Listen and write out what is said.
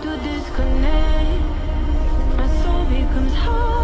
to disconnect. My soul becomes hollow.